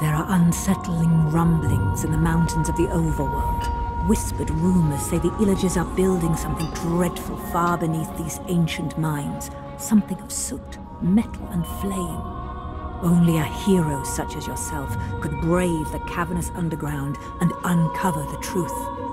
There are unsettling rumblings in the mountains of the overworld. Whispered rumors say the Illagers are building something dreadful far beneath these ancient mines. Something of soot, metal, and flame. Only a hero such as yourself could brave the cavernous underground and uncover the truth.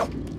Nope.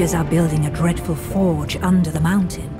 The rumors were true, the Illagers are building a dreadful forge under the mountain.